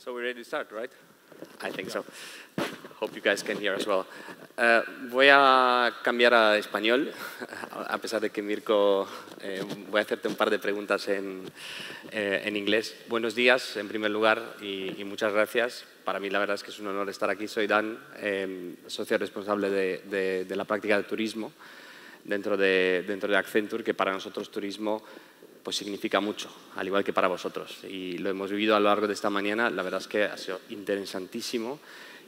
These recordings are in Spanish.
So we're ready to start, right? I think so. Hope you guys can hear as well. Uh, voy a cambiar a español, a pesar de que Mirko, eh, voy a hacerte un par de preguntas en, eh, en inglés. Buenos días, en primer lugar, y, y, muchas gracias. Para mí la verdad es que es un honor estar aquí. Soy Dan, eh, socio responsable de, de, de, la práctica de turismo dentro de, dentro de Accenture, que para nosotros turismo pues significa mucho, al igual que para vosotros. Y lo hemos vivido a lo largo de esta mañana, la verdad es que ha sido interesantísimo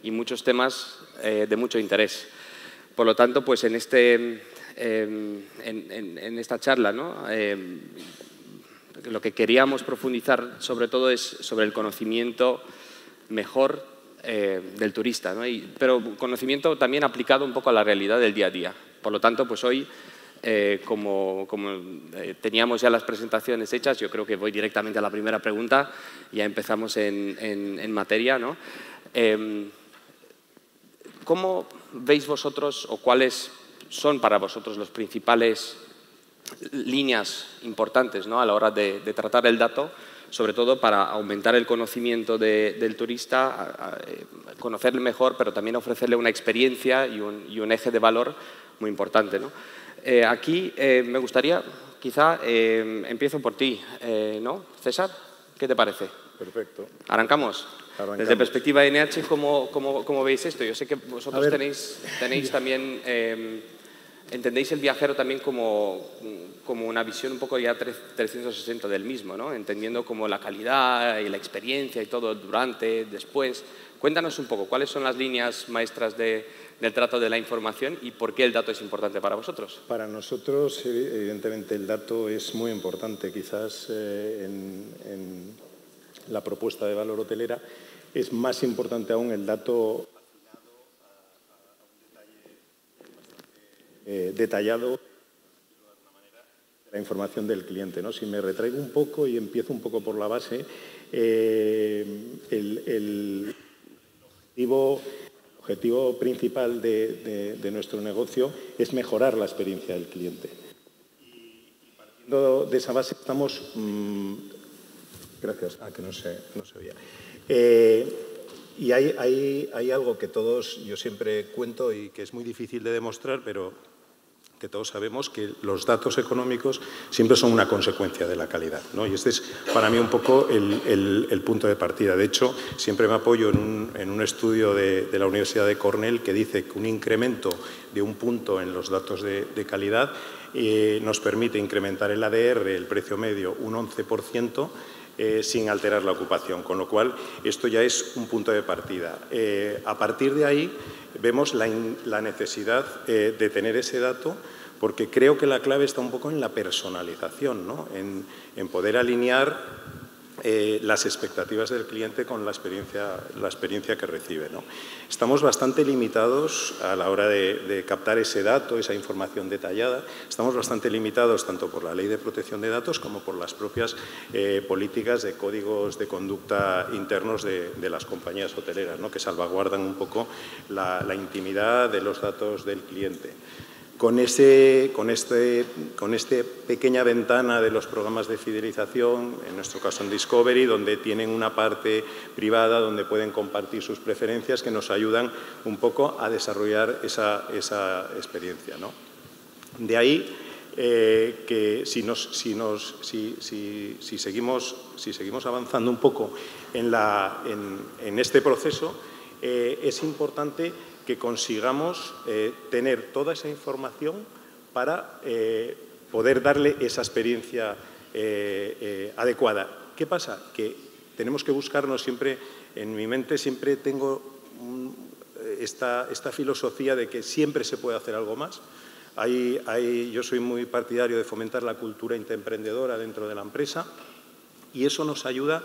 y muchos temas eh, de mucho interés. Por lo tanto, pues en, este, eh, en, esta charla, ¿no? eh, lo que queríamos profundizar sobre todo es sobre el conocimiento mejor eh, del turista, ¿no? y, pero conocimiento también aplicado un poco a la realidad del día a día. Por lo tanto, pues hoy eh, como, como eh, teníamos ya las presentaciones hechas, yo creo que voy directamente a la primera pregunta. Ya empezamos en, en, en materia. ¿no? Eh, ¿Cómo veis vosotros o cuáles son para vosotros los principales líneas importantes ¿no? a la hora de, de, tratar el dato, sobre todo para aumentar el conocimiento de, del turista, a, a, eh, conocerle mejor, pero también ofrecerle una experiencia y un, y un eje de valor muy importante. ¿no? Eh, aquí eh, me gustaría, quizá, eh, empiezo por ti, eh, ¿no? César, ¿qué te parece? Perfecto. ¿Arrancamos? Arrancamos. Desde perspectiva de NH, ¿cómo, cómo, cómo veis esto? Yo sé que vosotros tenéis, tenéis también, eh, entendéis el viajero también como, como una visión un poco ya 360 del mismo, ¿no? Entendiendo como la calidad y la experiencia y todo durante, después. Cuéntanos un poco, ¿cuáles son las líneas maestras de, del trato de la información y por qué el dato es importante para vosotros? Para nosotros, evidentemente, el dato es muy importante. Quizás eh, en, la propuesta de valor hotelera es más importante aún el dato eh, detallado la información del cliente. ¿no? Si me retraigo un poco y empiezo un poco por la base, eh, el objetivo objetivo principal de, nuestro negocio es mejorar la experiencia del cliente. Y partiendo de esa base estamos... Mmm, gracias. Ah, que no se, no se oía. Eh, y hay, hay, hay algo que todos, yo siempre cuento y que es muy difícil de demostrar, pero que todos sabemos que los datos económicos siempre son una consecuencia de la calidad. ¿no? Y este es para mí un poco el, punto de partida. De hecho, siempre me apoyo en un, estudio de, la Universidad de Cornell que dice que un incremento de un punto en los datos de, de calidad eh, nos permite incrementar el ADR, el precio medio, un 11%. Eh, sin alterar la ocupación, con lo cual esto ya es un punto de partida. Eh, a partir de ahí vemos la, necesidad eh, de tener ese dato porque creo que la clave está un poco en la personalización, ¿no? en poder alinear eh, las expectativas del cliente con la experiencia, la experiencia que recibe. ¿no? Estamos bastante limitados a la hora de, captar ese dato, esa información detallada. Estamos bastante limitados tanto por la ley de protección de datos como por las propias eh, políticas de códigos de conducta internos de, de las compañías hoteleras, ¿no? que salvaguardan un poco la, la intimidad de los datos del cliente con, ese, con, este, con este pequeña ventana de los programas de fidelización, en nuestro caso en Discovery, donde tienen una parte privada, donde pueden compartir sus preferencias, que nos ayudan un poco a desarrollar esa, esa experiencia. ¿no? De ahí eh, que si, nos, si, nos, si, si, seguimos, si seguimos avanzando un poco en, la, en, en este proceso, eh, es importante que consigamos eh, tener toda esa información para eh, poder darle esa experiencia eh, adecuada. ¿Qué pasa? Que tenemos que buscarnos siempre, en mi mente siempre tengo esta, esta, filosofía de que siempre se puede hacer algo más. Yo soy muy partidario de fomentar la cultura emprendedora dentro de la empresa y eso nos ayuda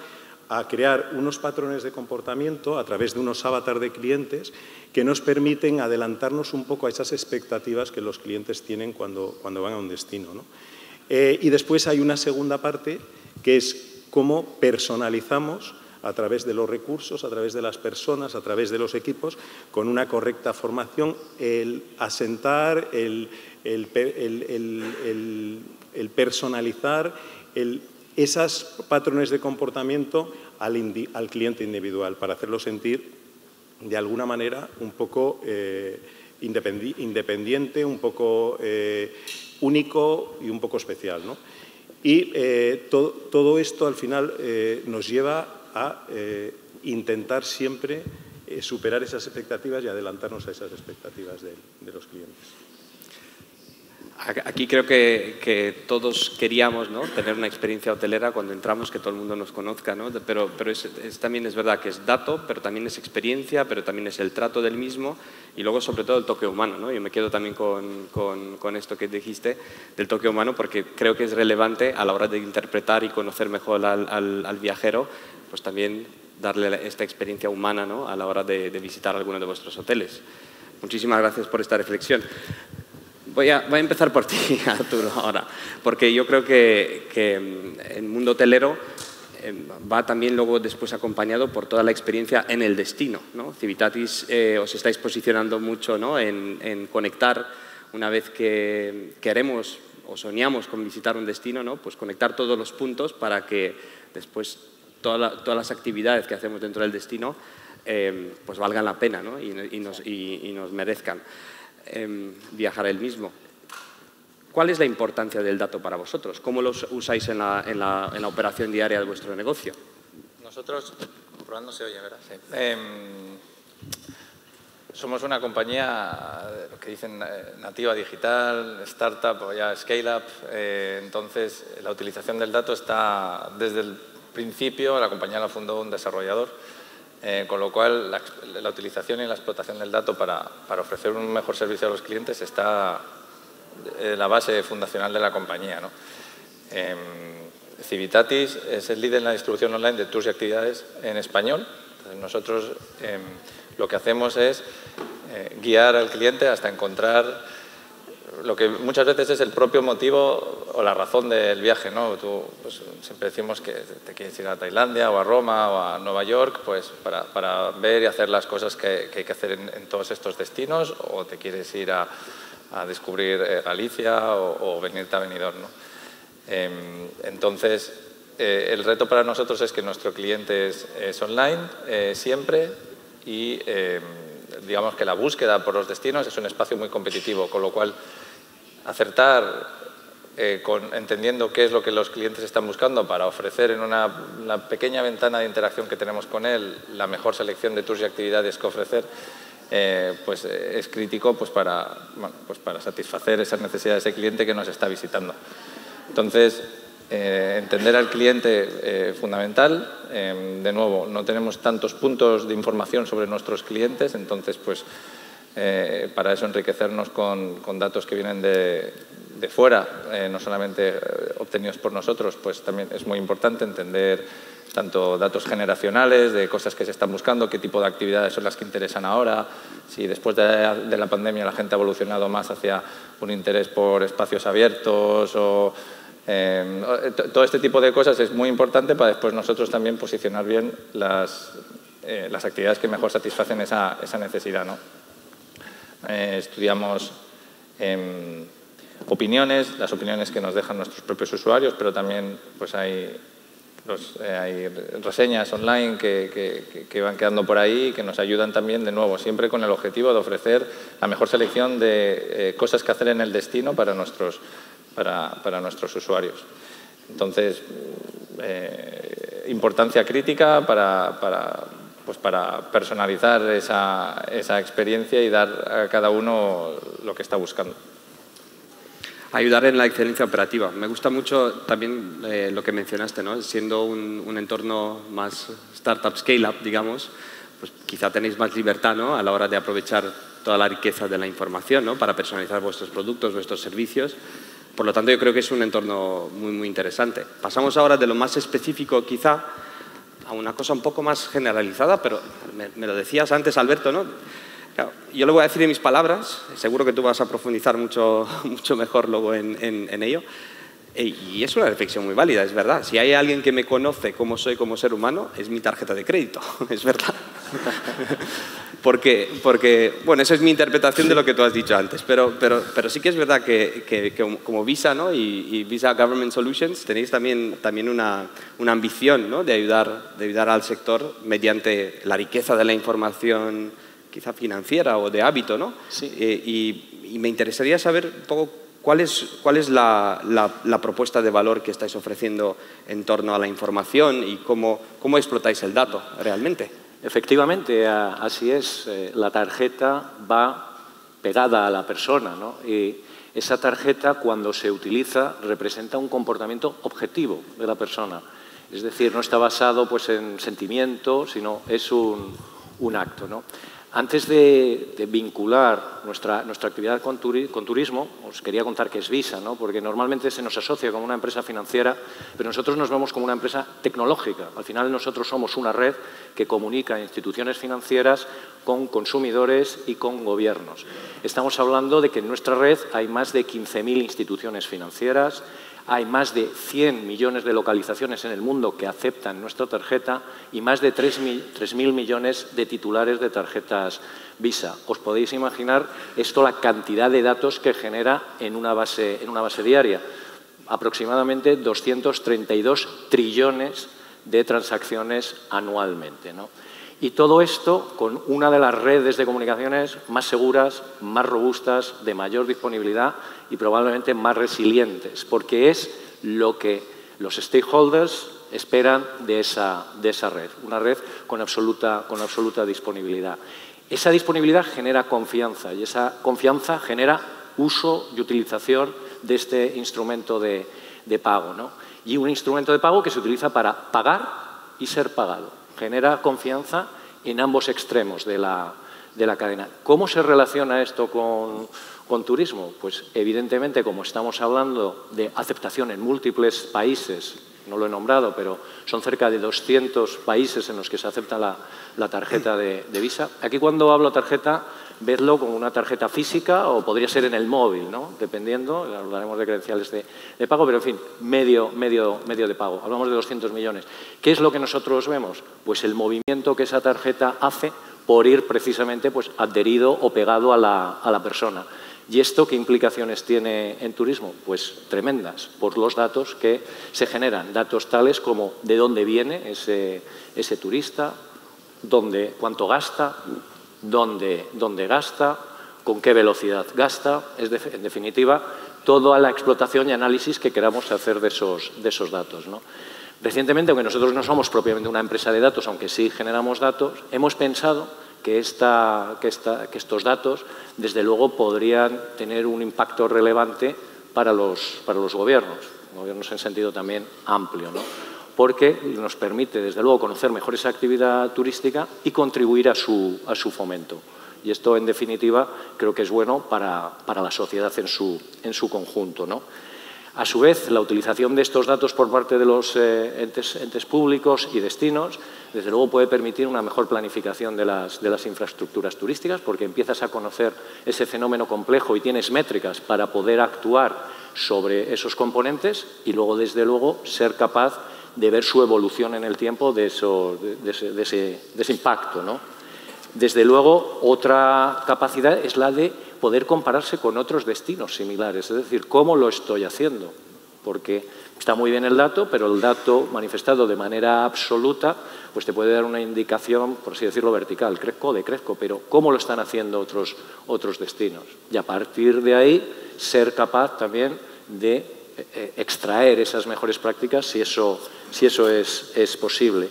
a crear unos patrones de comportamiento a través de unos avatars de clientes que nos permiten adelantarnos un poco a esas expectativas que los clientes tienen cuando, cuando van a un destino. ¿no? Eh, y después hay una segunda parte que es cómo personalizamos a través de los recursos, a través de las personas, a través de los equipos, con una correcta formación, el asentar, el, el, el personalizar, el esos patrones de comportamiento al, cliente individual para hacerlo sentir de alguna manera un poco eh, independiente, un poco eh, único y un poco especial. Y eh, todo esto al final nos lleva a intentar siempre superar esas expectativas y adelantarnos a esas expectativas de los clientes. Aquí creo que, todos queríamos ¿no? tener una experiencia hotelera cuando entramos, que todo el mundo nos conozca, ¿no? pero, pero es, también es verdad que es dato, pero también es experiencia, pero también es el trato del mismo y luego sobre todo el toque humano. ¿no? Yo me quedo también con, con, esto que dijiste del toque humano porque creo que es relevante a la hora de interpretar y conocer mejor al, al, viajero, pues también darle esta experiencia humana a la hora de, de visitar alguno de vuestros hoteles. Muchísimas gracias por esta reflexión. Voy a, empezar por ti, Arturo, ahora, porque yo creo que, el mundo hotelero eh, va también luego después acompañado por toda la experiencia en el destino. ¿no? Civitatis eh, os estáis posicionando mucho ¿no? en, conectar una vez que queremos o soñamos con visitar un destino, ¿no? pues conectar todos los puntos para que después todas las actividades que hacemos dentro del destino eh, pues valgan la pena y, nos, y nos merezcan. Em, viajar el mismo. ¿Cuál es la importancia del dato para vosotros? ¿Cómo lo usáis en la, operación diaria de vuestro negocio? Nosotros, probando se oye, ¿verdad? Em, somos una compañía, lo que dicen, eh, nativa digital, startup o ya scale-up. Eh, entonces, la utilización del dato está desde el principio, la compañía la fundó un desarrollador eh, con lo cual, la, utilización y la explotación del dato para, para, ofrecer un mejor servicio a los clientes está en la base fundacional de la compañía. Em, Civitatis es el líder en la distribución online de tours y actividades en español. nosotros em, lo que hacemos es eh, guiar al cliente hasta encontrar lo que muchas veces es el propio motivo o la razón del viaje, ¿no? Tú, pues, siempre decimos que te quieres ir a Tailandia o a Roma o a Nueva York, pues para, para ver y hacer las cosas que, hay que hacer en, todos estos destinos, o te quieres ir a, a descubrir eh, Galicia o, venirte a Benidorm, ¿no? Em, entonces, eh, el reto para nosotros es que nuestro cliente es, online eh, siempre y em, digamos que la búsqueda por los destinos es un espacio muy competitivo, con lo cual acertar eh, entendiendo qué es lo que los clientes están buscando para ofrecer en una, pequeña ventana de interacción que tenemos con él la mejor selección de tours y actividades que ofrecer, eh, pues eh, es crítico pues para, pues para satisfacer esas necesidades de ese cliente que nos está visitando. Entonces, entender al cliente fundamental. de nuevo, no tenemos tantos puntos de información sobre nuestros clientes, entonces pues eh, para eso enriquecernos con, datos que vienen de, fuera, eh, no solamente eh, obtenidos por nosotros, pues también es muy importante entender tanto datos generacionales de cosas que se están buscando, qué tipo de actividades son las que interesan ahora, si después de, la pandemia la gente ha evolucionado más hacia un interés por espacios abiertos o todo este tipo de cosas es muy importante para después nosotros también posicionar bien las, actividades que mejor satisfacen esa, esa necesidad. ¿no? Eh, estudiamos em, opiniones, las opiniones que nos dejan nuestros propios usuarios, pero también pues hay, eh, hay reseñas online que, que, van quedando por ahí que nos ayudan también, de nuevo, siempre con el objetivo de ofrecer la mejor selección de eh, cosas que hacer en el destino para nuestros, para, para nuestros usuarios. Entonces, importancia crítica para pues para personalizar esa, esa experiencia y dar a cada uno lo que está buscando ayudar en la excelencia operativa. Me gusta mucho también eh, lo que mencionaste, ¿no? siendo un, un, entorno más startup scale-up, digamos, pues quizá tenéis más libertad ¿no? a la hora de aprovechar toda la riqueza de la información ¿no? para personalizar vuestros productos, vuestros servicios. Por lo tanto, yo creo que es un entorno muy, muy interesante. Pasamos ahora de lo más específico, quizá, a una cosa un poco más generalizada, pero me, lo decías antes, Alberto, ¿no? yo le voy a decir en mis palabras, seguro que tú vas a profundizar mucho, mucho mejor luego en, en, ello, y es una reflexión muy válida, es verdad. Si hay alguien que me conoce como soy como ser humano, es mi tarjeta de crédito, es verdad. Porque, porque, bueno, esa es mi interpretación de lo que tú has dicho antes, pero, pero, pero sí que es verdad que, que, como Visa ¿no? y, Visa Government Solutions tenéis también, también una, una ambición ¿no? de, ayudar, de ayudar al sector mediante la riqueza de la información quizá financiera o de hábito, ¿no? Sí. Eh, y, y, me interesaría saber un poco cuál es, cuál es la, la, la, propuesta de valor que estáis ofreciendo en torno a la información y cómo, cómo explotáis el dato realmente. Efectivamente, así es. Eh, la tarjeta va pegada a la persona ¿no? y esa tarjeta cuando se utiliza representa un comportamiento objetivo de la persona. Es decir, no está basado pues, en sentimiento, sino es un, un acto. ¿no? Antes de, vincular nuestra, nuestra actividad con, con, turismo, os quería contar qué es Visa, ¿no? porque normalmente se nos asocia como una empresa financiera, pero nosotros nos vemos como una empresa tecnológica. Al final nosotros somos una red que comunica instituciones financieras con consumidores y con gobiernos. Estamos hablando de que en nuestra red hay más de 15.000 instituciones financieras, hay más de 100 millones de localizaciones en el mundo que aceptan nuestra tarjeta y más de 3.000 millones de titulares de tarjetas Visa. Os podéis imaginar esto la cantidad de datos que genera en una base, en una base diaria. Aproximadamente 232 trillones de transacciones anualmente. ¿no? Y todo esto con una de las redes de comunicaciones más seguras, más robustas, de mayor disponibilidad y probablemente más resilientes, porque es lo que los stakeholders esperan de esa, de esa red, una red con absoluta, con absoluta disponibilidad. Esa disponibilidad genera confianza y esa confianza genera uso y utilización de este instrumento de, de pago. ¿no? Y un instrumento de pago que se utiliza para pagar y ser pagado genera confianza en ambos extremos de la, de la cadena. ¿Cómo se relaciona esto con, con, turismo? Pues evidentemente, como estamos hablando de aceptación en múltiples países, no lo he nombrado, pero son cerca de 200 países en los que se acepta la, la tarjeta de, de, Visa. Aquí cuando hablo tarjeta, vedlo como una tarjeta física o podría ser en el móvil, ¿no? dependiendo, hablaremos de credenciales de, de, pago, pero en fin, medio, medio, medio de pago. Hablamos de 200 millones. ¿Qué es lo que nosotros vemos? Pues el movimiento que esa tarjeta hace por ir precisamente pues, adherido o pegado a la, a la persona. ¿Y esto qué implicaciones tiene en turismo? Pues tremendas, por los datos que se generan. Datos tales como de dónde viene ese, ese turista, dónde, cuánto gasta, dónde, dónde gasta, con qué velocidad gasta, es en definitiva, toda la explotación y análisis que queramos hacer de esos, de esos datos. Recientemente, aunque nosotros no somos propiamente una empresa de datos, aunque sí generamos datos, hemos pensado que, esta, que, esta, que estos datos, desde luego, podrían tener un impacto relevante para los, para los gobiernos, gobiernos en sentido también amplio, ¿no? Porque nos permite, desde luego, conocer mejor esa actividad turística y contribuir a su, fomento. Y esto, en definitiva, creo que es bueno para, la sociedad en su, conjunto. ¿no? A su vez, la utilización de estos datos por parte de los eh, entes, entes, públicos y destinos, desde luego puede permitir una mejor planificación de las, de las, infraestructuras turísticas, porque empiezas a conocer ese fenómeno complejo y tienes métricas para poder actuar sobre esos componentes y luego, desde luego, ser capaz de ver su evolución en el tiempo de, ese, impacto. ¿no? Desde luego, otra capacidad es la de poder compararse con otros destinos similares, es decir, cómo lo estoy haciendo, porque está muy bien el dato, pero el dato manifestado de manera absoluta pues te puede dar una indicación, por así decirlo, vertical, crezco, decrezco, pero cómo lo están haciendo otros, otros destinos. Y a partir de ahí, ser capaz también de extraer esas mejores prácticas si eso, si eso es, es posible.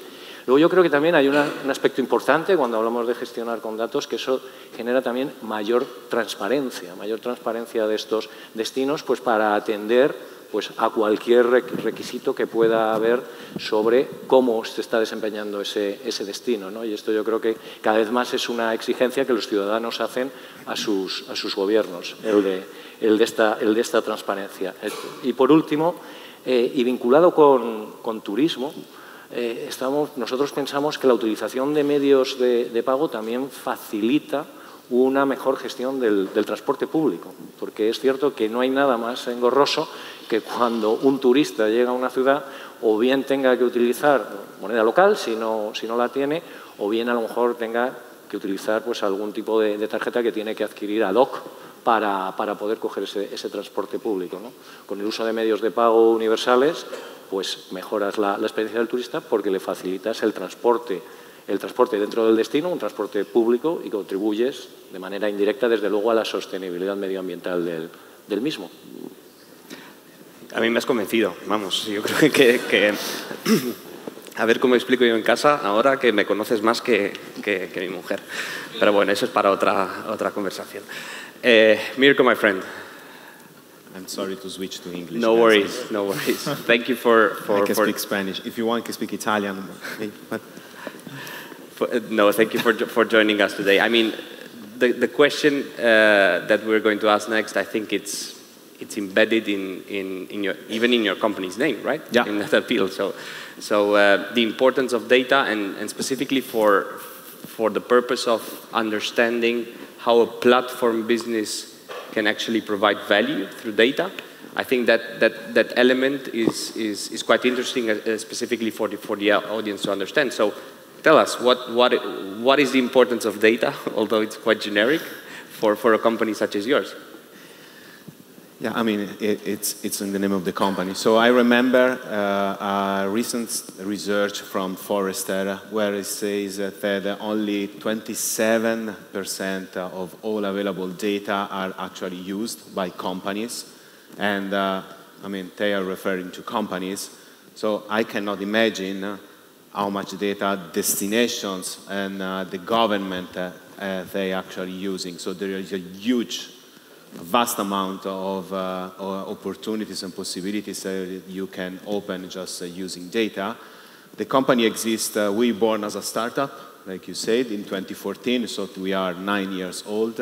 Luego yo creo que también hay un aspecto importante cuando hablamos de gestionar con datos, que eso genera también mayor transparencia, mayor transparencia de estos destinos pues para atender pues, a cualquier requisito que pueda haber sobre cómo se está desempeñando ese, ese destino. ¿no? Y esto yo creo que cada vez más es una exigencia que los ciudadanos hacen a sus, a sus gobiernos, el de, el, de esta, el de esta transparencia. Y por último, eh, y vinculado con, con turismo, eh, estamos, nosotros pensamos que la utilización de medios de, de, pago también facilita una mejor gestión del, del, transporte público, porque es cierto que no hay nada más engorroso que cuando un turista llega a una ciudad o bien tenga que utilizar moneda local si no, si no la tiene, o bien a lo mejor tenga que utilizar pues, algún tipo de, tarjeta que tiene que adquirir ad hoc para, poder coger ese, transporte público. Con el uso de medios de pago universales, pues mejoras la, experiencia del turista porque le facilitas el transporte, el transporte dentro del destino, un transporte público y contribuyes de manera indirecta, desde luego, a la sostenibilidad medioambiental del, del mismo. A mí me has convencido, vamos, yo creo que, a ver cómo explico yo en casa ahora que me conoces más que, que, mi mujer. Pero bueno, eso es para otra, otra conversación. Eh, Mirko, my friend. I'm sorry to switch to English. No worries, no worries. Thank you for... for I can for speak Spanish. If you want, I can speak Italian. But... No, thank you for, for joining us today. I mean, the, the question uh, that we're going to ask next, I think it's it's embedded in, in, in your, even in your company's name, right? Yeah. In that appeal. So, so uh, the importance of data and, and specifically for, for the purpose of understanding how a platform business can actually provide value through data. I think that, that, that element is, is, is quite interesting uh, specifically for the, for the audience to understand. So tell us, what, what, what is the importance of data, although it's quite generic, for, for a company such as yours? Yeah, I mean, it, it's, it's in the name of the company. So I remember uh, a recent research from Forrester where it says that only 27% of all available data are actually used by companies. And uh, I mean, they are referring to companies. So I cannot imagine how much data destinations and uh, the government uh, uh, they actually using. So there is a huge a vast amount of uh, opportunities and possibilities that you can open just uh, using data. The company exists, uh, we born as a startup, like you said, in 2014, so we are nine years old.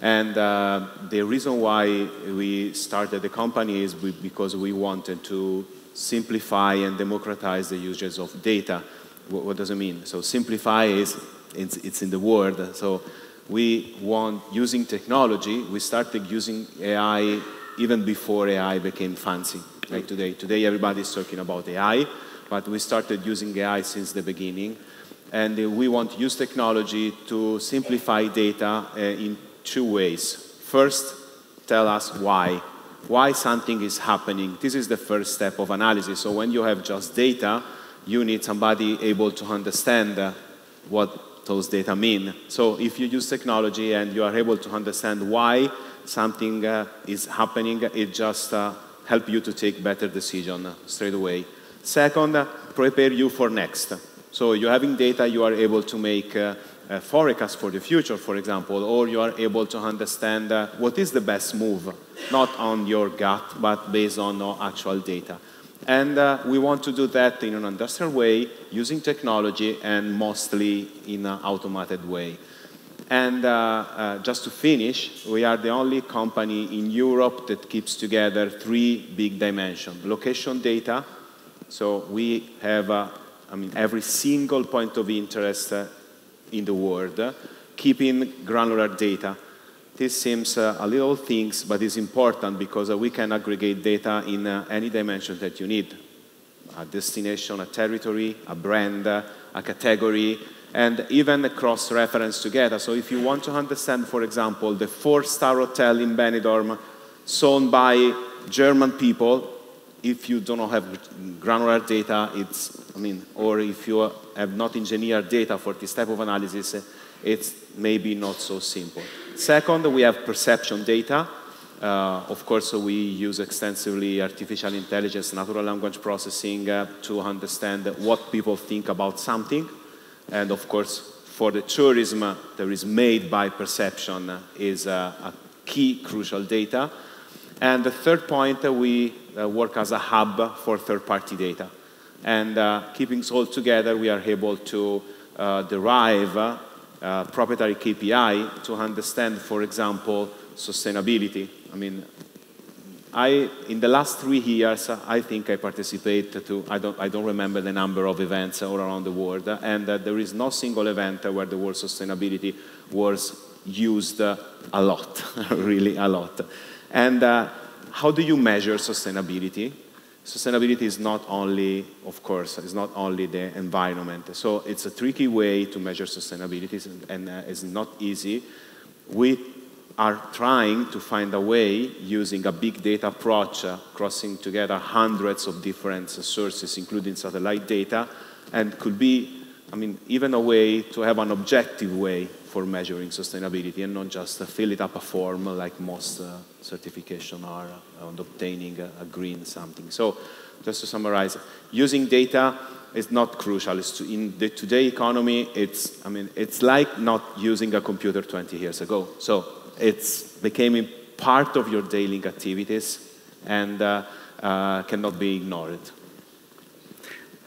And uh, the reason why we started the company is because we wanted to simplify and democratize the usage of data. What, what does it mean? So simplify is, it's, it's in the word. So we want using technology. We started using AI even before AI became fancy, like today. Today, everybody's talking about AI, but we started using AI since the beginning. And uh, we want to use technology to simplify data uh, in two ways. First, tell us why. Why something is happening. This is the first step of analysis. So when you have just data, you need somebody able to understand uh, what those data mean. So if you use technology and you are able to understand why something uh, is happening, it just uh, help you to take better decision straight away. Second, uh, prepare you for next. So you're having data, you are able to make uh, forecast for the future, for example, or you are able to understand uh, what is the best move, not on your gut, but based on uh, actual data. And uh, we want to do that in an industrial way, using technology, and mostly in an automated way. And uh, uh, just to finish, we are the only company in Europe that keeps together three big dimensions. Location data, so we have, uh, I mean, every single point of interest uh, in the world, keeping granular data. This seems uh, a little things, but it's important because uh, we can aggregate data in uh, any dimension that you need. A destination, a territory, a brand, uh, a category, and even a cross-reference together. So if you want to understand, for example, the four-star hotel in Benidorm sold by German people, if you do not have granular data, it's, I mean, or if you have not engineered data for this type of analysis, it's maybe not so simple. Second, we have perception data. Uh, of course, we use extensively artificial intelligence, natural language processing uh, to understand what people think about something. And of course, for the tourism that is made by perception is uh, a key crucial data. And the third point, uh, we uh, work as a hub for third-party data. And uh, keeping all together, we are able to derive uh, proprietary KPI to understand, for example, sustainability. I mean, I, in the last three years, I think I participated to, I don't, I don't remember the number of events all around the world, and uh, there is no single event where the word sustainability was used a lot, really a lot. And uh, how do you measure sustainability? Sustainability is not only, of course, is not only the environment. So it's a tricky way to measure sustainability and uh, it's not easy. We are trying to find a way using a big data approach, uh, crossing together hundreds of different sources, including satellite data, and could be, I mean, even a way to have an objective way for measuring sustainability and not just fill it up a form like most uh, certification are uh, on obtaining a, a, green something. So just to summarize, using data is not crucial. It's to, in the today economy, it's, I mean, it's like not using a computer 20 years ago. So it's becoming part of your daily activities and uh, uh, cannot be ignored.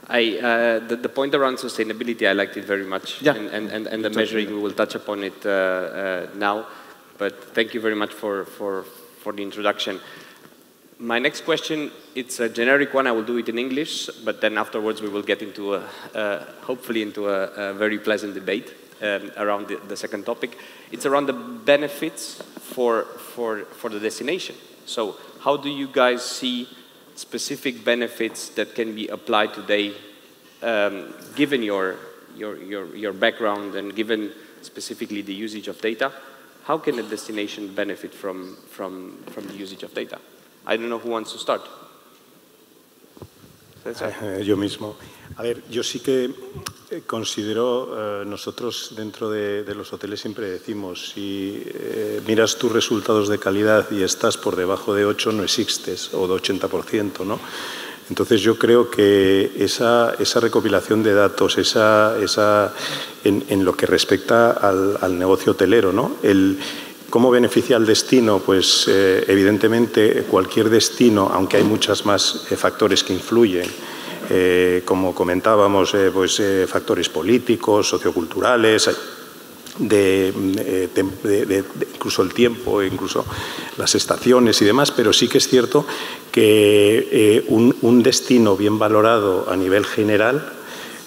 I, uh, the, the, point around sustainability, I liked it very much. Yeah. And, and, and the measuring, we will touch upon it uh, uh, now. But thank you very much for, for, for the introduction. My next question, it's a generic one. I will do it in English, but then afterwards we will get into, a, uh, hopefully, into a, a, very pleasant debate um, around the, the second topic. It's around the benefits for, for, for the destination. So how do you guys see specific benefits that can be applied today, um, given your, your, your, your background and given specifically the usage of data, how can a destination benefit from, from, from the usage of data? I don't know who wants to start. Yo mismo. A ver, yo sí que eh, considero, eh, nosotros dentro de, los hoteles siempre decimos, si eh, miras tus resultados de calidad y estás por debajo de 8, no existes, o de 80%, ¿no? Entonces yo creo que esa, esa recopilación de datos, esa, esa en, en, lo que respecta al, al negocio hotelero, ¿no? El, ¿Cómo beneficia al destino? Pues eh, evidentemente cualquier destino, aunque hay muchos más eh, factores que influyen, eh, como comentábamos, pues, factores políticos, socioculturales, incluso el tiempo, incluso las estaciones y demás, pero sí que es cierto que un destino bien valorado a nivel general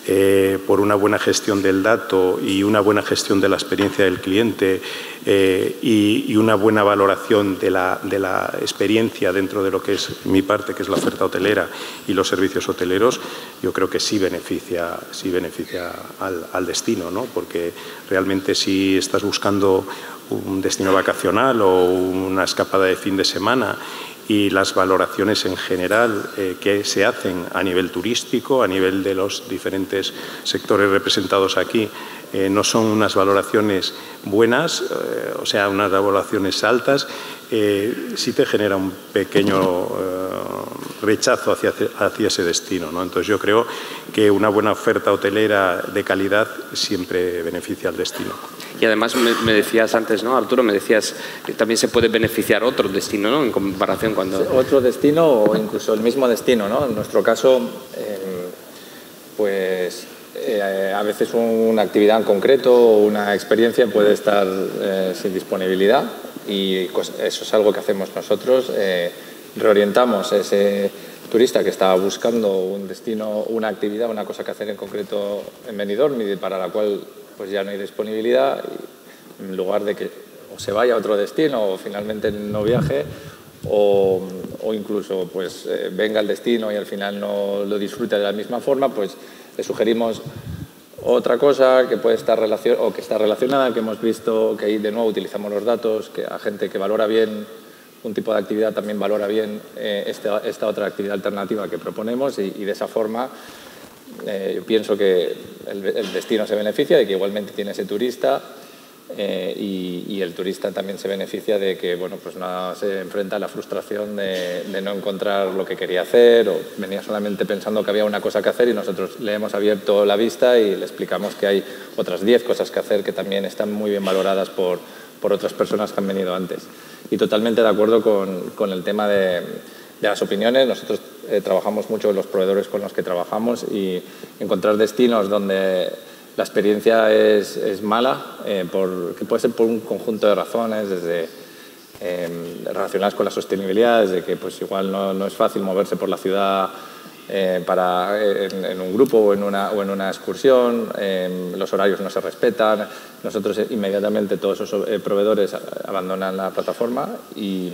eh, por una buena gestión del dato y una buena gestión de la experiencia del cliente eh, y, una buena valoración de la, de la, experiencia dentro de lo que es mi parte, que es la oferta hotelera y los servicios hoteleros, yo creo que sí beneficia, sí beneficia al, al destino, ¿no? porque realmente si estás buscando un destino vacacional o una escapada de fin de semana y las valoraciones en general eh, que se hacen a nivel turístico, a nivel de los diferentes sectores representados aquí, eh, no son unas valoraciones buenas, eh, o sea, unas valoraciones altas, eh, sí te genera un pequeño eh, rechazo hacia, hacia, ese destino. ¿no? Entonces yo creo que una buena oferta hotelera de calidad siempre beneficia al destino. Y además me, me, decías antes, ¿no, Arturo? Me decías que también se puede beneficiar otro destino, ¿no? En comparación cuando... Otro destino o incluso el mismo destino, ¿no? En nuestro caso, eh, pues eh, a veces una actividad en concreto o una experiencia puede estar eh, sin disponibilidad y eso es algo que hacemos nosotros. Eh, reorientamos ese turista que estaba buscando un destino, una actividad, una cosa que hacer en concreto en Benidorm y para la cual pues ya no hay disponibilidad y en lugar de que o se vaya a otro destino o finalmente no viaje o, o incluso pues eh, venga al destino y al final no lo disfrute de la misma forma, pues le sugerimos otra cosa que puede estar relacion o que está relacionada, que hemos visto que ahí de nuevo utilizamos los datos, que a gente que valora bien un tipo de actividad también valora bien eh, esta, esta, otra actividad alternativa que proponemos y, y de esa forma eh, yo pienso que el, el, destino se beneficia de que igualmente tiene ese turista eh, y, y, el turista también se beneficia de que bueno, pues no se enfrenta a la frustración de, de, no encontrar lo que quería hacer o venía solamente pensando que había una cosa que hacer y nosotros le hemos abierto la vista y le explicamos que hay otras 10 cosas que hacer que también están muy bien valoradas por, por otras personas que han venido antes. Y totalmente de acuerdo con, con el tema de, de, las opiniones. Nosotros eh, trabajamos mucho los proveedores con los que trabajamos y encontrar destinos donde la experiencia es, es mala, eh, por, que puede ser por un conjunto de razones, desde eh, relacionadas con la sostenibilidad, desde que pues igual no, no, es fácil moverse por la ciudad eh, para, en, un grupo o en una, o en una excursión, em, los horarios no se respetan, nosotros inmediatamente todos esos eh, proveedores abandonan la plataforma y,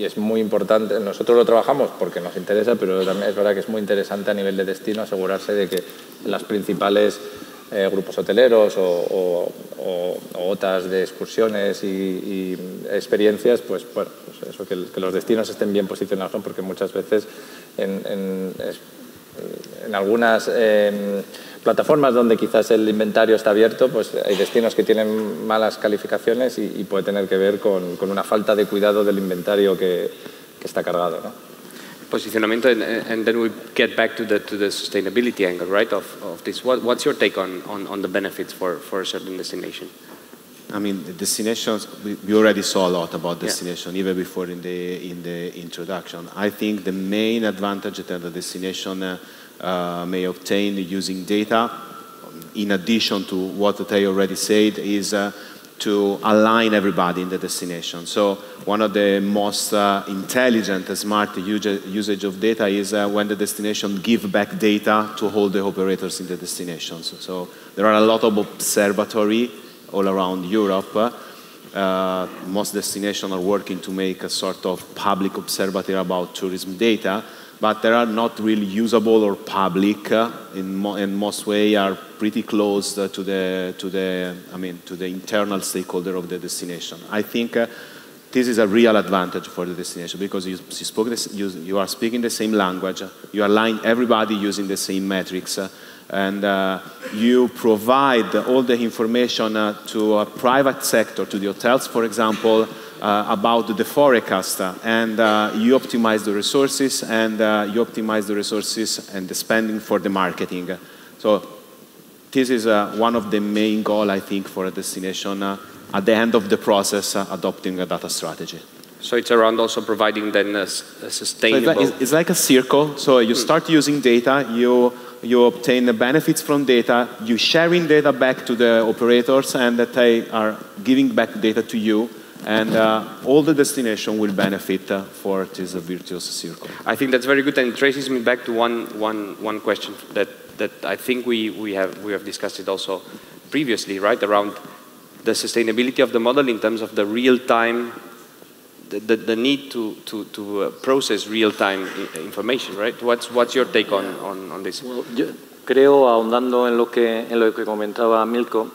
es muy importante, nosotros lo trabajamos porque nos interesa, pero también es verdad que es muy interesante a nivel de destino asegurarse de que las principales eh, grupos hoteleros o, otras de excursiones y, experiencias, pues, bueno, pues eso, que, los destinos estén bien posicionados, porque muchas veces en, en, algunas em, plataformas donde quizás el inventario está abierto, pues hay destinos que tienen malas calificaciones y, puede tener que ver con, con, una falta de cuidado del inventario que, que está cargado. ¿no? Posicionamiento, and, and, then we get back to the to the sustainability angle, right? Of, of this, what, what's your take on, on, on the benefits for, for a certain destination? I mean, the destinations. We, we already saw a lot about destination yeah. even before in the in the introduction. I think the main advantage that the destination uh, uh, may obtain using data, in addition to what I already said, is. Uh, to align everybody in the destination. So one of the most uh, intelligent, smart usage of data is uh, when the destination give back data to all the operators in the destinations. So there are a lot of observatory all around Europe. Uh, most destinations are working to make a sort of public observatory about tourism data but they are not really usable or public uh, in, mo in, most way are pretty close uh, to the to the I mean to the internal stakeholder of the destination. I think uh, this is a real advantage for the destination because you, you you, you, are speaking the same language, you align everybody using the same metrics. Uh, and uh, you provide all the information uh, to a private sector, to the hotels, for example, about the forecast and uh, you optimize the resources and uh, you optimize the resources and the spending for the marketing. So this is uh, one of the main goals, I think, for a destination uh, at the end of the process uh, adopting a data strategy. So it's around also providing then a, a sustainable... So it's, it's, like a circle. So you start using data, you, you obtain the benefits from data, you sharing data back to the operators and that they are giving back data to you and uh, all the destination will benefit uh, for this virtuous circle. I think that's very good, and it traces me back to one, one, one question that, that I think we, we, have, we have discussed it also previously, right, around the sustainability of the model in terms of the real-time, the, the, the, need to, to, to uh, process real-time information, right? What's, what's your take on, on, on this? Well, yo creo, ahondando en lo que, en lo que comentaba Milko,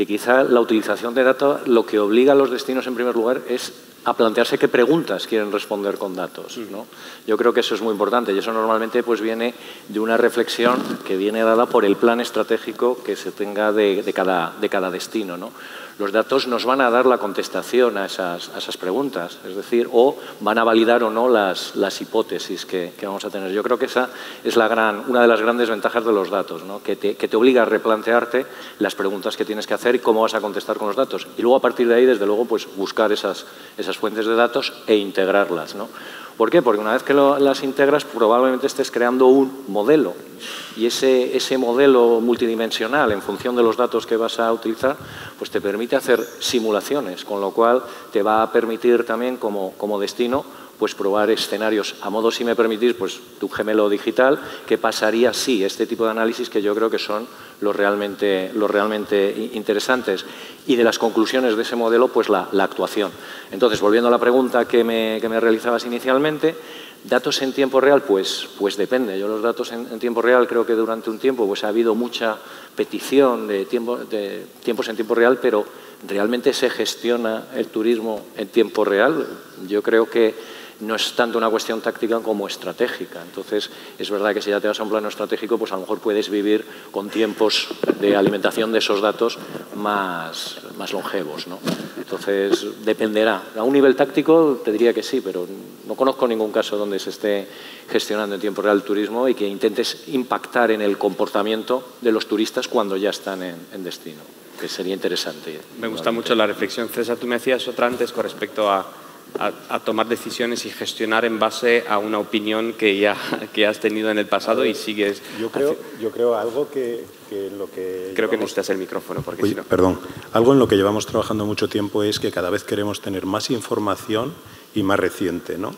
que quizá la utilización de datos lo que obliga a los destinos en primer lugar es a plantearse qué preguntas quieren responder con datos. ¿no? Yo creo que eso es muy importante y eso normalmente pues, viene de una reflexión que viene dada por el plan estratégico que se tenga de, de, cada, de cada destino. ¿no? Los datos nos van a dar la contestación a esas, preguntas, es decir, o van a validar o no las, hipótesis que, vamos a tener. Yo creo que esa es la gran, una de las grandes ventajas de los datos, que, te, obliga a replantearte las preguntas que tienes que hacer y cómo vas a contestar con los datos. Y luego a partir de ahí, desde luego, pues buscar esas, esas fuentes de datos e integrarlas. ¿no? ¿Por qué? Porque una vez que las integras, probablemente estés creando un modelo. Y ese, ese modelo multidimensional, en función de los datos que vas a utilizar, te permite hacer simulaciones, con lo cual te va a permitir también como, como destino pues probar escenarios a modo, si me permitís, pues tu gemelo digital, qué pasaría si este tipo de análisis que yo creo que son los realmente, los realmente interesantes. Y de las conclusiones de ese modelo, pues la, actuación. Entonces, volviendo a la pregunta que me, que me, realizabas inicialmente, datos en tiempo real, pues, pues depende. Yo los datos en, tiempo real creo que durante un tiempo pues ha habido mucha petición de, tiempo, de tiempos en tiempo real, pero realmente se gestiona el turismo en tiempo real. Yo creo que no es tanto una cuestión táctica como estratégica. Entonces, es verdad que si ya te vas a un plano estratégico, pues a lo mejor puedes vivir con tiempos de alimentación de esos datos más, más longevos. ¿no? Entonces, dependerá. A un nivel táctico te diría que sí, pero no conozco ningún caso donde se esté gestionando en tiempo real el turismo y que intentes impactar en el comportamiento de los turistas cuando ya están en, en destino, que sería interesante. Me gusta mucho la reflexión. César, tú me hacías otra antes con respecto a a, tomar decisiones y gestionar en base a una opinión que ya que has tenido en el pasado y sigues... Yo creo, yo creo algo que, lo que... Creo que necesitas el micrófono porque si no... Perdón. Algo en lo que llevamos trabajando mucho tiempo es que cada vez queremos tener más información y más reciente, ¿no?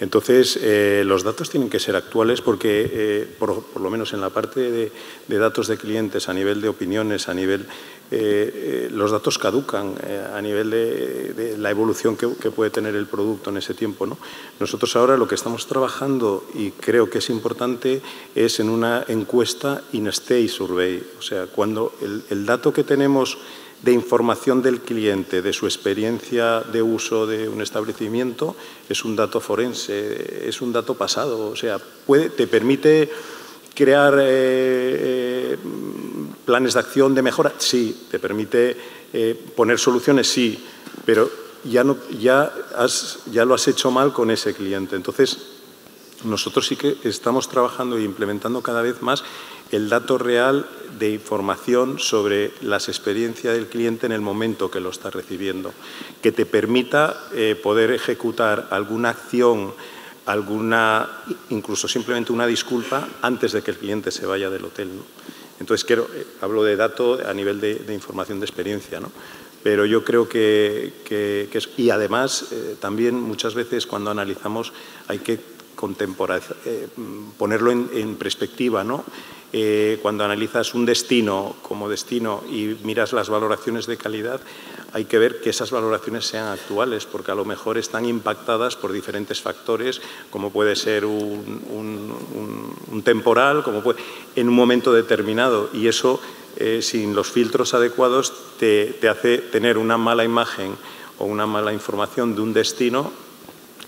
Entonces, eh, los datos tienen que ser actuales porque, eh, por, lo menos en la parte de, datos de clientes, a nivel de opiniones, a nivel... Eh, los datos caducan a nivel de, la evolución que, puede tener el producto en ese tiempo. ¿no? Nosotros ahora lo que estamos trabajando, y creo que es importante, es en una encuesta in-state survey. O sea, cuando el dato que tenemos de información del cliente, de su experiencia de uso de un establecimiento, es un dato forense, es un dato pasado. O sea, puede, te permite crear eh, eh, planes de acción de mejora, sí, te permite eh, poner soluciones, sí, pero ya, no, ya, has, ya lo has hecho mal con ese cliente. Entonces, nosotros sí que estamos trabajando e implementando cada vez más el dato real de información sobre las experiencias del cliente en el momento que lo está recibiendo, que te permita eh, poder ejecutar alguna acción, alguna, incluso simplemente una disculpa antes de que el cliente se vaya del hotel. Entonces, quiero, eh, hablo de dato a nivel de, información de experiencia, ¿no? pero yo creo que, es, y además eh, también muchas veces cuando analizamos hay que ponerlo en, en perspectiva, ¿no? Eh, cuando analizas un destino como destino y miras las valoraciones de calidad, hay que ver que esas valoraciones sean actuales, porque a lo mejor están impactadas por diferentes factores, como puede ser un, temporal, como puede, en un momento determinado. Y eso, eh, sin los filtros adecuados, te hace tener una mala imagen o una mala información de un destino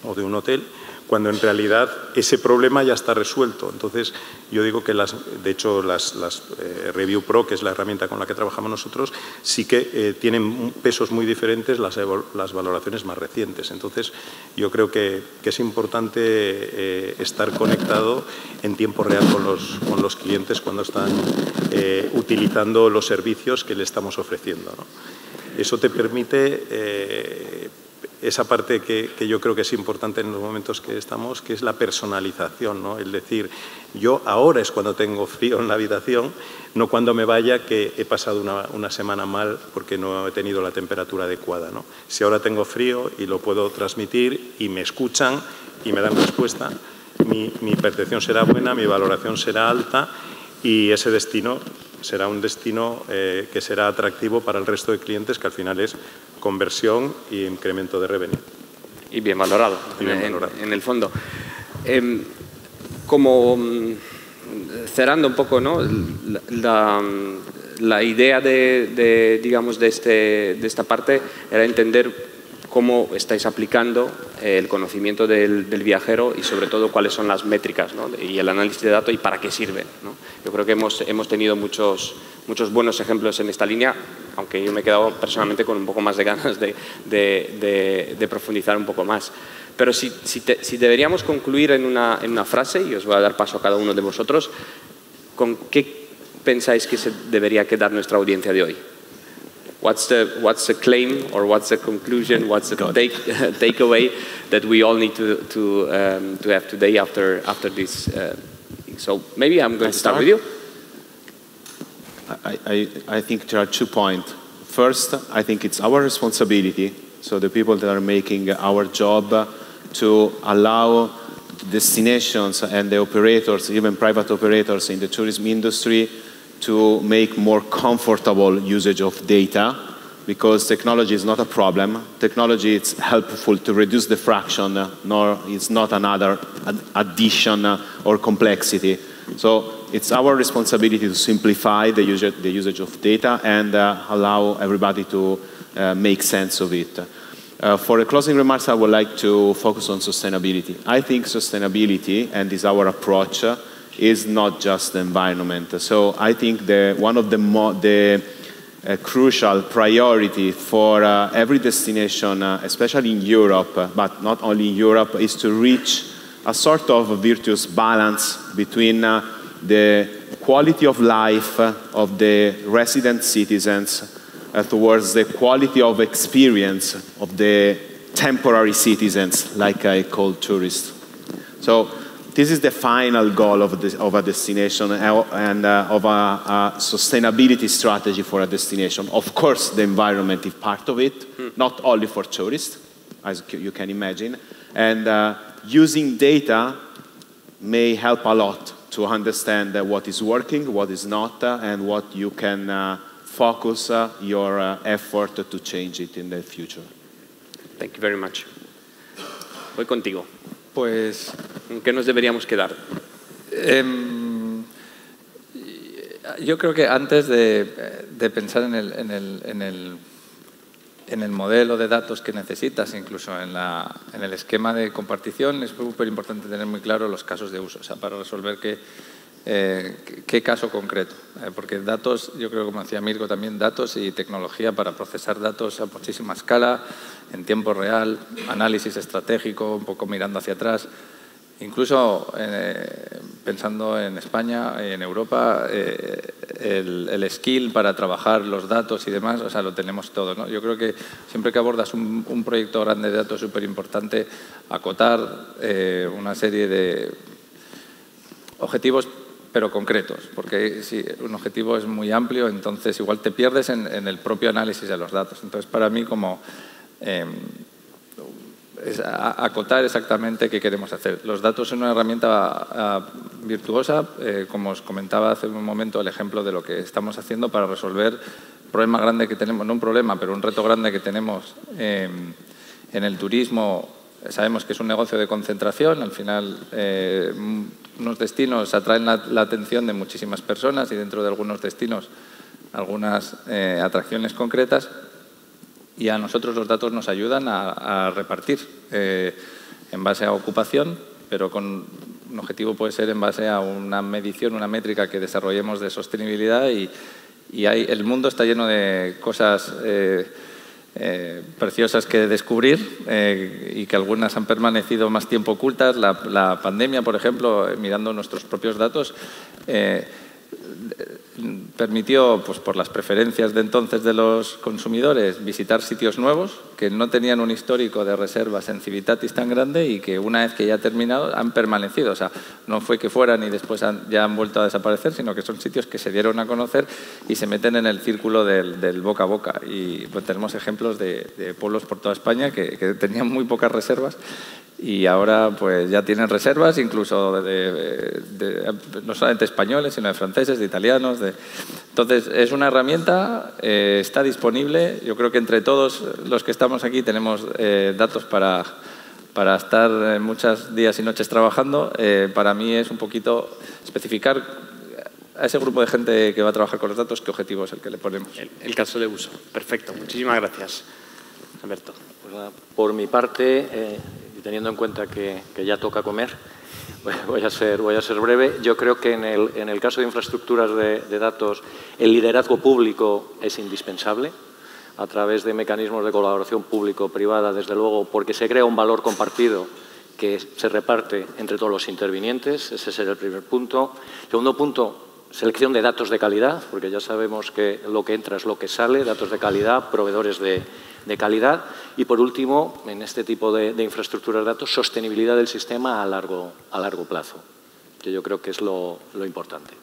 o de un hotel cuando en realidad ese problema ya está resuelto. Entonces, yo digo que, las, de hecho, las, eh, Review Pro, que es la herramienta con la que trabajamos nosotros, sí que eh, tienen pesos muy diferentes las, las, valoraciones más recientes. Entonces, yo creo que, es importante eh, estar conectado en tiempo real con los, con los clientes cuando están utilizando los servicios que le estamos ofreciendo. Eso te permite esa parte que, yo creo que es importante en los momentos que estamos, que es la personalización, ¿no? El decir, yo ahora es cuando tengo frío en la habitación, no cuando me vaya que he pasado una, semana mal porque no he tenido la temperatura adecuada, ¿no? Si ahora tengo frío y lo puedo transmitir y me escuchan y me dan respuesta, mi, percepción será buena, mi valoración será alta y ese destino será un destino eh, que será atractivo para el resto de clientes, que al final es conversión y incremento de revenue. Y bien valorado, en, el fondo. Em, como mm, cerrando un poco ¿no? la, idea de, digamos, de, este, de esta parte era entender cómo estáis aplicando el conocimiento del, viajero y sobre todo cuáles son las métricas y el análisis de datos y para qué sirven. Yo creo que hemos, hemos tenido muchos, muchos buenos ejemplos en esta línea aunque yo me he quedado personalmente con un poco más de ganas de, profundizar un poco más. Pero si, deberíamos concluir en una, frase, y os voy a dar paso a cada uno de vosotros, ¿con qué pensáis que se debería quedar nuestra audiencia de hoy? What's the, what's the claim or what's the conclusion, what's the take, takeaway that we all need to, to, um, to have today after, after this? Uh, so maybe I'm going to start with you. I, I, I think there are two points. First, I think it's our responsibility, so the people that are making our job, to allow destinations and the operators, even private operators in the tourism industry, to make more comfortable usage of data because technology is not a problem. Technology is helpful to reduce the fraction, nor it's not another addition or complexity. So it's our responsibility to simplify the, user, the usage of data and uh, allow everybody to uh, make sense of it. Uh, for the closing remarks, I would like to focus on sustainability. I think sustainability, and is our approach, uh, is not just the environment. So I think the, one of the, the uh, crucial priority for uh, every destination, especially in Europe, but not only in Europe, is to reach a sort of virtuous balance between the quality of life of the resident citizens uh, towards the quality of experience of the temporary citizens, like I call tourists. So this is the final goal of, the, of a destination uh, and uh, of a, a, sustainability strategy for a destination. Of course, the environment is part of it, mm. not only for tourists, as you can imagine, and uh, using data may help a lot to understand uh, what is working, what is not, uh, and what you can uh, focus uh, your uh, effort to change it in the future. Thank you very much. Voy contigo. Pues ¿En qué nos deberíamos quedar? Em, yo creo que antes de, de pensar en el, en, el, en, el, en el modelo de datos que necesitas, incluso en, la, en el esquema de compartición, es súper importante tener muy claro los casos de uso, o sea, para resolver qué, eh, qué- caso concreto. Eh, porque datos, yo creo, como decía Mirko, también datos y tecnología para procesar datos a muchísima escala, en tiempo real, análisis estratégico, un poco mirando hacia atrás. Incluso eh, pensando en España, en Europa, eh, el, skill para trabajar los datos y demás, o sea, lo tenemos todo. Yo creo que siempre que abordas un, proyecto grande de datos súper importante acotar eh, una serie de objetivos pero concretos, porque si un objetivo es muy amplio, entonces igual te pierdes en, el propio análisis de los datos. Entonces, para mí, como a- acotar exactamente qué queremos hacer. Los datos son una herramienta ah, virtuosa, eh, como os comentaba hace un momento el ejemplo de lo que estamos haciendo para resolver el problema grande que tenemos, no un problema, pero un reto grande que tenemos eh, en el turismo. Sabemos que es un negocio de concentración, al final eh, unos destinos atraen la, la atención de muchísimas personas y dentro de algunos destinos algunas eh, atracciones concretas y a nosotros los datos nos ayudan a, repartir eh, en base a ocupación, pero con un objetivo puede ser en base a una medición, una métrica que desarrollemos de sostenibilidad y, el mundo está lleno de cosas eh, eh, preciosas que descubrir y que algunas han permanecido más tiempo ocultas. La, pandemia, por ejemplo, mirando nuestros propios datos, permitió, pues por las preferencias de entonces de los consumidores, visitar sitios nuevos que no tenían un histórico de reservas en Civitatis tan grande y que una vez que ya ha terminado han permanecido. O sea, no fue que fueran y después han- ya han vuelto a desaparecer, sino que son sitios que se dieron a conocer y se meten en el círculo del, del boca a boca. Y pues, tenemos ejemplos de, de pueblos por toda España que, que tenían muy pocas reservas y ahora pues ya tienen reservas incluso de, de- de- no solamente españoles sino de franceses, de italianos. De- Entonces es una herramienta, eh, está disponible. Yo creo que entre todos los que estamos aquí tenemos eh, datos para, para estar muchos días y noches trabajando. Eh, para mí es un poquito especificar a ese grupo de gente que va a trabajar con los datos qué objetivo es el que le ponemos. El, el caso de uso. Perfecto. Muchísimas gracias, Alberto. Pues nada, por mi parte, eh, y teniendo en cuenta que, que ya toca comer, voy- a, ser, voy a ser breve. Yo creo que en el, el caso de infraestructuras de, datos, el liderazgo público es indispensable a través de mecanismos de colaboración público-privada, desde luego, porque se crea un valor compartido que se reparte entre todos los intervinientes. Ese sería el primer punto. Segundo punto, selección de datos de calidad, porque ya sabemos que lo que entra es lo que sale, datos de calidad, proveedores de, de calidad. Y por último, en este tipo de, de infraestructuras de datos, sostenibilidad del sistema a largo, a largo plazo, que yo creo que es lo, lo importante.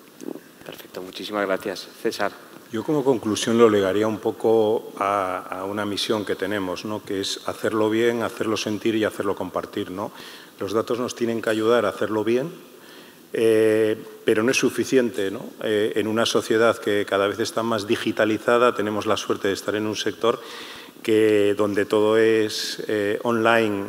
Perfecto. Muchísimas gracias. César. Yo como conclusión lo ligaría un poco a, a una misión que tenemos, ¿no? que es hacerlo bien, hacerlo sentir y hacerlo compartir. ¿no? Los datos nos tienen que ayudar a hacerlo bien, eh, pero no es suficiente. ¿no? Eh, en una sociedad que cada vez está más digitalizada, tenemos la suerte de estar en un sector que, donde todo es eh, online.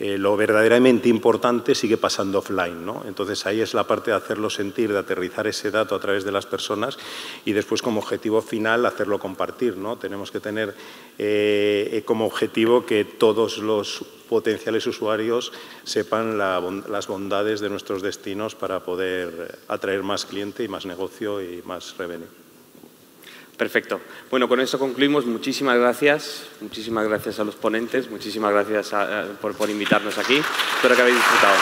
Eh, lo verdaderamente importante sigue pasando offline. ¿no? Entonces ahí es la parte de hacerlo sentir, de aterrizar ese dato a través de las personas y después como objetivo final hacerlo compartir. ¿no? Tenemos que tener eh, como objetivo que todos los potenciales usuarios sepan la las bondades de nuestros destinos para poder eh, atraer más cliente y más negocio y más revenue. Perfecto. Bueno, con esto concluimos. Muchísimas gracias. Muchísimas gracias a los ponentes. Muchísimas gracias a- por, por invitarnos aquí. Espero que habéis disfrutado.